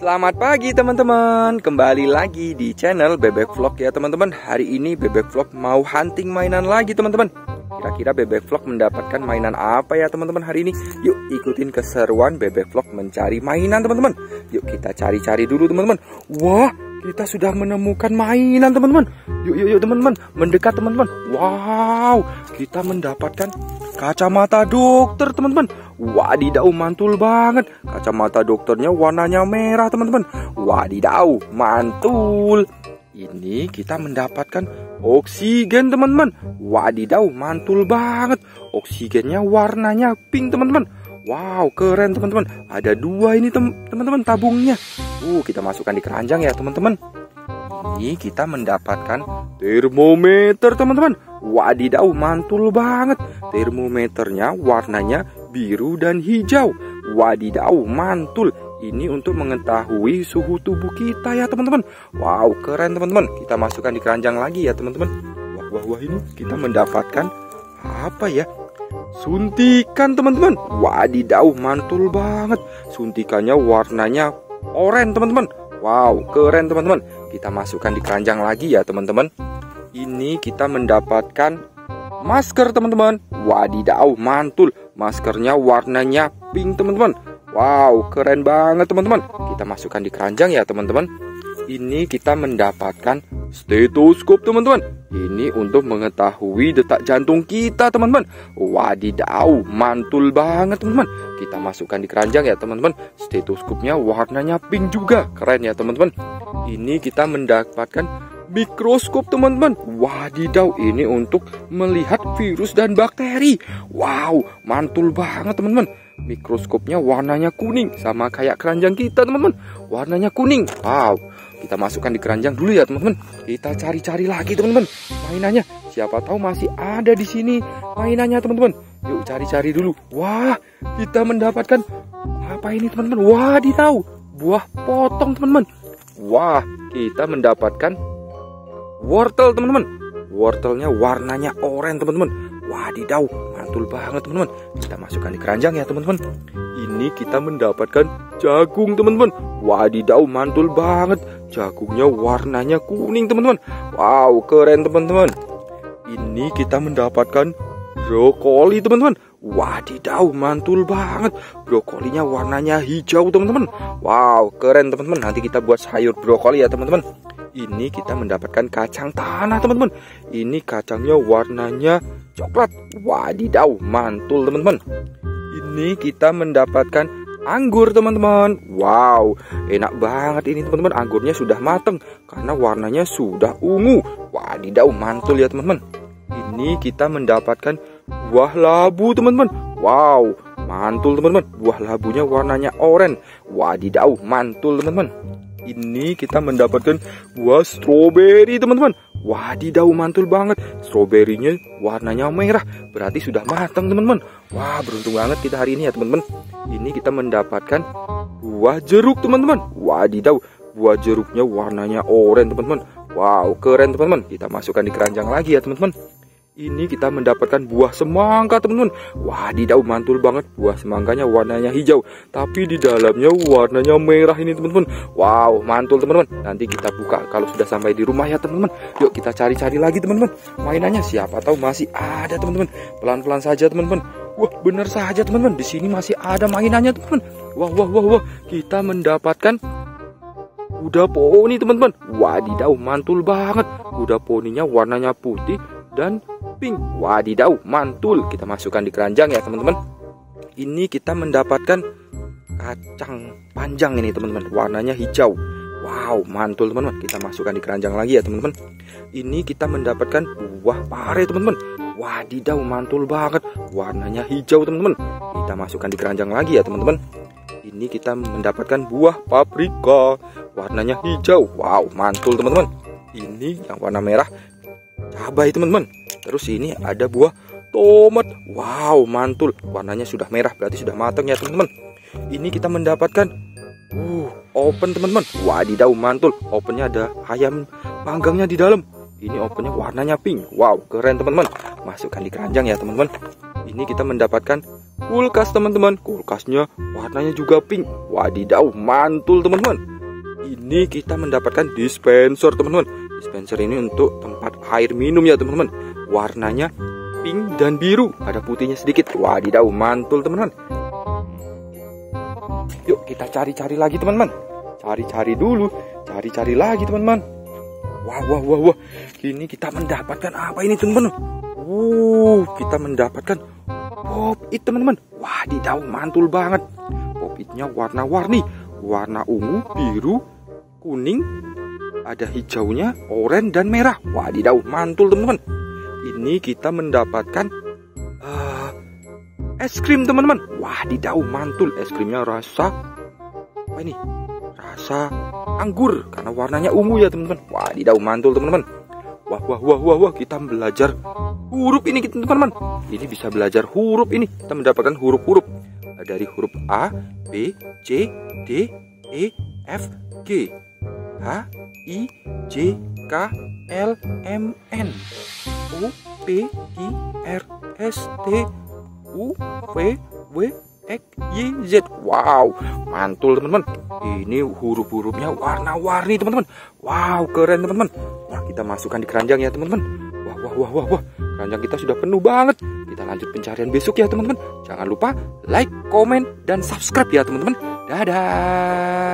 Selamat pagi teman-teman. Kembali lagi di channel Bebek Vlog ya teman-teman. Hari ini Bebek Vlog mau hunting mainan lagi teman-teman. Kira-kira Bebek Vlog mendapatkan mainan apa ya teman-teman hari ini? Yuk ikutin keseruan Bebek Vlog mencari mainan teman-teman. Yuk kita cari-cari dulu teman-teman. Wah kita sudah menemukan mainan teman-teman. Yuk yuk yuk teman-teman. Mendekat teman-teman. Wow. Kita mendapatkan kacamata dokter teman-teman. Wadidaw mantul banget. Kacamata dokternya warnanya merah teman-teman. Wadidaw mantul. Ini kita mendapatkan oksigen teman-teman. Wadidaw mantul banget. Oksigennya warnanya pink teman-teman. Wow keren teman-teman. Ada dua ini teman-teman tabungnya Uh kita masukkan di keranjang ya teman-teman Ini kita mendapatkan termometer teman-teman Wadidaw mantul banget Termometernya warnanya biru dan hijau. Wadidaw, mantul. Ini untuk mengetahui suhu tubuh kita ya teman-teman. Wow, keren teman-teman. Kita masukkan di keranjang lagi ya teman-teman. Wah, wah, wah ini kita mendapatkan apa ya? Suntikan teman-teman. Wadidaw, mantul banget. Suntikannya warnanya oranye teman-teman. Wow, keren teman-teman. Kita masukkan di keranjang lagi ya teman-teman. Ini kita mendapatkan masker teman-teman. Wadidaw, mantul. Maskernya warnanya pink teman-teman Wow keren banget teman-teman Kita masukkan di keranjang ya teman-teman Ini kita mendapatkan stetoskop teman-teman. Ini untuk mengetahui detak jantung kita teman-teman. Wadidaw mantul banget teman-teman. Kita masukkan di keranjang ya teman-teman. Stetoskopnya warnanya pink juga. Keren ya teman-teman. Ini kita mendapatkan mikroskop teman-teman. Wadidaw ini untuk melihat virus dan bakteri. Wow mantul banget teman-teman. Mikroskopnya warnanya kuning Sama kayak keranjang kita teman-teman. Warnanya kuning. Wow kita masukkan di keranjang dulu ya teman-teman. Kita cari-cari lagi teman-teman. Mainannya Siapa tahu masih ada di sini mainannya teman-teman. Yuk cari-cari dulu. Wah kita mendapatkan Apa ini teman-teman? Wadidaw Buah potong teman-teman. Wah kita mendapatkan wortel teman-teman. Wortelnya warnanya oranye teman-teman. Wadidaw mantul banget teman-teman. Kita masukkan di keranjang ya teman-teman. Ini kita mendapatkan jagung teman-teman. Wadidaw mantul banget jagungnya warnanya kuning teman-teman. Wow keren teman-teman. Ini kita mendapatkan brokoli teman-teman. Wadidaw, mantul banget. Brokolinya warnanya hijau, teman-teman. Wow, keren, teman-teman. Nanti kita buat sayur brokoli ya, teman-teman. Ini kita mendapatkan kacang tanah teman-teman. Ini kacangnya warnanya coklat. Wadidaw mantul teman-teman. Ini kita mendapatkan anggur teman-teman. Wow enak banget ini teman-teman. Anggurnya sudah mateng karena warnanya sudah ungu. Wadidaw mantul ya teman-teman. Ini kita mendapatkan buah labu teman-teman. Wow mantul teman-teman. Buah labunya warnanya oranye. Wadidaw mantul teman-teman. Ini kita mendapatkan buah stroberi teman-teman Wadidaw mantul banget. Stroberinya warnanya merah. Berarti sudah matang teman-teman. Wah beruntung banget kita hari ini ya teman-teman. Ini kita mendapatkan buah jeruk teman-teman. Wadidaw Buah jeruknya warnanya oranye teman-teman. Wow keren teman-teman. Kita masukkan di keranjang lagi ya teman-teman ini kita mendapatkan buah semangka teman-teman. Wadidaw mantul banget. Buah semangganya warnanya hijau. Tapi di dalamnya warnanya merah ini teman-teman. Wow mantul teman-teman. Nanti kita buka. Kalau sudah sampai di rumah ya teman-teman. Yuk kita cari-cari lagi teman-teman. Mainannya siapa tahu masih ada teman-teman. Pelan-pelan saja teman-teman. Wah benar saja teman-teman. Di sini masih ada mainannya teman-teman. Wah wah wah wah. Kita mendapatkan Kuda poni teman-teman. Wadidaw mantul banget. Kuda poninya warnanya putih dan pink. Wadidaw mantul. Kita masukkan di keranjang ya teman-teman. Ini kita mendapatkan kacang panjang ini teman-teman. Warnanya hijau. Wow mantul teman-teman. Kita masukkan di keranjang lagi ya teman-teman. Ini kita mendapatkan buah pare teman-teman. Wadidaw mantul banget. Warnanya hijau teman-teman. Kita masukkan di keranjang lagi ya teman-teman. Ini kita mendapatkan buah paprika. Warnanya hijau. Wow mantul teman-teman. Ini yang warna merah Cabai teman-teman Terus ini ada buah tomat. Wow, mantul. Warnanya sudah merah, berarti sudah matang ya, teman-teman. Ini kita mendapatkan uh, open, teman-teman. Wadidaw, mantul. Opennya ada ayam panggangnya di dalam. Ini opennya warnanya pink. Wow, keren, teman-teman. Masukkan di keranjang ya, teman-teman. Ini kita mendapatkan kulkas, teman-teman. Kulkasnya warnanya juga pink. Wadidaw, mantul, teman-teman. Ini kita mendapatkan dispenser teman-teman. Dispenser ini untuk tempat air minum ya teman-teman. Warnanya pink dan biru. Ada putihnya sedikit. Wadidaw, mantul teman-teman. Yuk kita cari-cari lagi teman-teman. Cari-cari dulu. Cari-cari lagi teman-teman. Wah, wah, wah, wah. Kini kita mendapatkan apa ini teman-teman? Uh, kita mendapatkan pop it teman-teman. Daun mantul banget. Pop itnya warna-warni. Warna ungu, biru, kuning, ada hijaunya, oranye dan merah. Daun mantul teman-teman. Ini kita mendapatkan uh, es krim teman-teman. Daun mantul. Es krimnya rasa apa ini? Rasa anggur karena warnanya ungu ya teman-teman. Daun mantul teman-teman. Wah, wah, wah, wah, wah, kita belajar huruf ini teman-teman. Ini bisa belajar huruf ini. Kita mendapatkan huruf-huruf dari huruf A, B, C, D, E, F, G, H, I, J, K, L, M, N, O, P, I, R, S, T, U, V, W, X, Y, Z. Wow, mantul teman-teman. Ini huruf-hurufnya warna-warni teman-teman. Wow, keren teman-teman. Nah, kita masukkan di keranjang ya teman-teman. Wah, wah, wah, wah, wah. Keranjang kita sudah penuh banget. Kita lanjut pencarian besok ya teman-teman. Jangan lupa like, komen, dan subscribe ya teman-teman. Dadah.